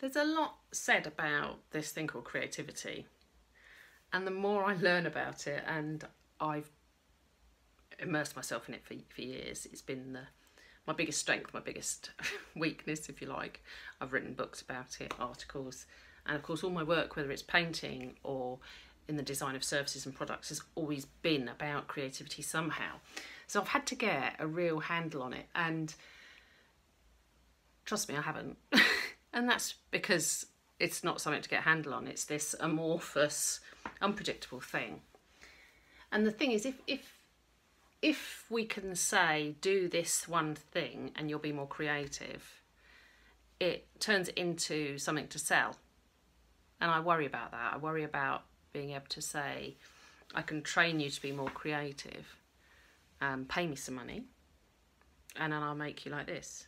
There's a lot said about this thing called creativity. And the more I learn about it, and I've immersed myself in it for, for years, it's been the, my biggest strength, my biggest weakness, if you like. I've written books about it, articles, and of course, all my work, whether it's painting or in the design of services and products, has always been about creativity somehow. So I've had to get a real handle on it, and trust me, I haven't. and that's because it's not something to get a handle on. It's this amorphous, unpredictable thing. And the thing is, if if if we can say do this one thing and you'll be more creative, it turns into something to sell. And I worry about that. I worry about being able to say, I can train you to be more creative, um, pay me some money, and then I'll make you like this.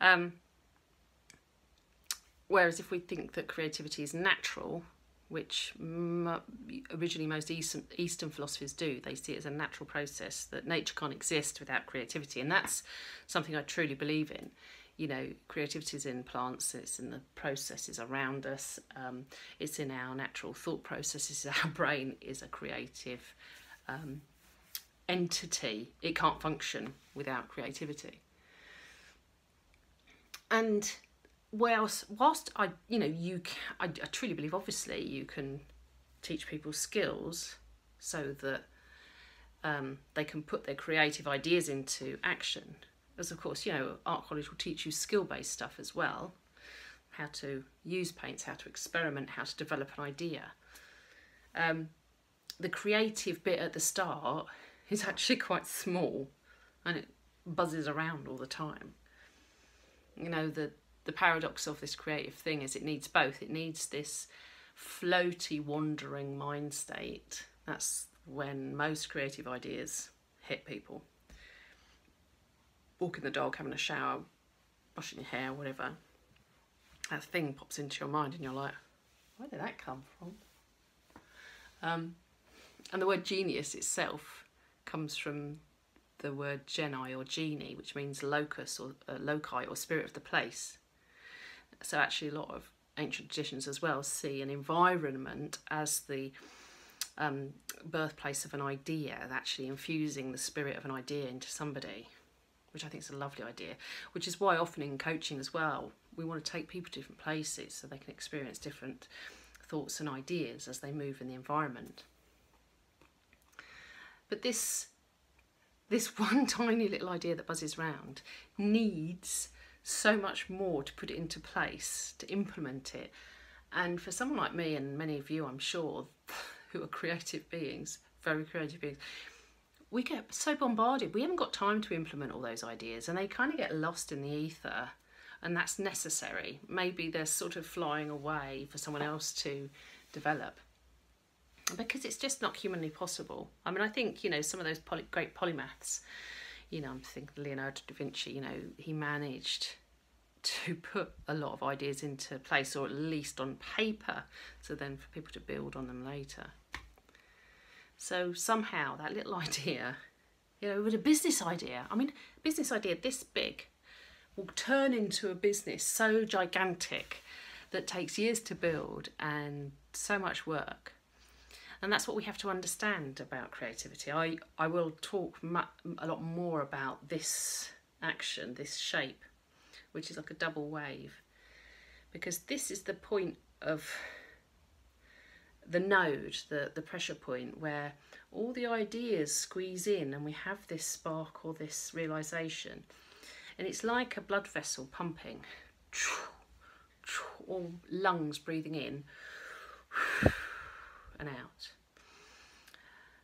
Um, whereas if we think that creativity is natural, which originally most Eastern, Eastern philosophies do. They see it as a natural process that nature can't exist without creativity, and that's something I truly believe in. You know, creativity is in plants, it's in the processes around us, um, it's in our natural thought processes. Our brain is a creative um, entity, it can't function without creativity. And whilst whilst I you know you I, I truly believe obviously you can teach people skills so that um, they can put their creative ideas into action. As of course, you know, art college will teach you skill-based stuff as well, how to use paints, how to experiment, how to develop an idea. Um, the creative bit at the start is actually quite small, and it buzzes around all the time. You know, the the paradox of this creative thing is it needs both. It needs this floaty, wandering mind state. That's when most creative ideas hit people. Walking the dog, having a shower, brushing your hair, whatever. That thing pops into your mind and you're like, where did that come from? Um, and the word genius itself comes from the word geni or genie, which means locus or uh, loci or spirit of the place so actually a lot of ancient traditions as well see an environment as the um, birthplace of an idea, actually infusing the spirit of an idea into somebody, which I think is a lovely idea. Which is why often in coaching as well, we want to take people to different places so they can experience different thoughts and ideas as they move in the environment. But this this one tiny little idea that buzzes round needs so much more to put it into place, to implement it. And for someone like me and many of you, I'm sure, who are creative beings, very creative beings, we get so bombarded. We haven't got time to implement all those ideas and they kind of get lost in the ether and that's necessary. Maybe they're sort of flying away for someone else to develop because it's just not humanly possible. I mean, I think, you know, some of those poly great polymaths, you know, I'm thinking Leonardo da Vinci, you know, he managed to put a lot of ideas into place or at least on paper so then for people to build on them later. So somehow that little idea, you know, with a business idea, I mean, business idea this big will turn into a business so gigantic that takes years to build and so much work and that's what we have to understand about creativity. I, I will talk a lot more about this action, this shape, which is like a double wave, because this is the point of the node, the, the pressure point, where all the ideas squeeze in and we have this spark or this realization. And it's like a blood vessel pumping, all lungs breathing in and out.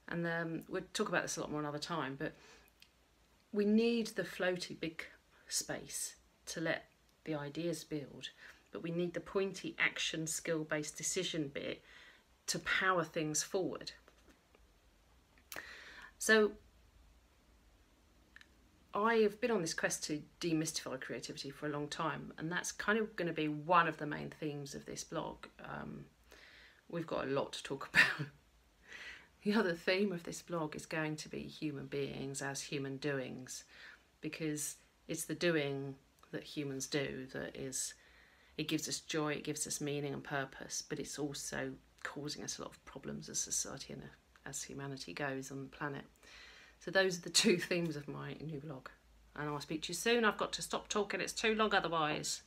And um, we'll talk about this a lot more another time, but we need the floaty big space to let the ideas build, but we need the pointy action skill based decision bit to power things forward. So I have been on this quest to demystify creativity for a long time, and that's kind of going to be one of the main themes of this blog. Um, we've got a lot to talk about. The other theme of this blog is going to be human beings as human doings because it's the doing that humans do that is It gives us joy, it gives us meaning and purpose, but it's also causing us a lot of problems as society and uh, as humanity goes on the planet. So those are the two themes of my new blog. And I'll speak to you soon. I've got to stop talking, it's too long otherwise.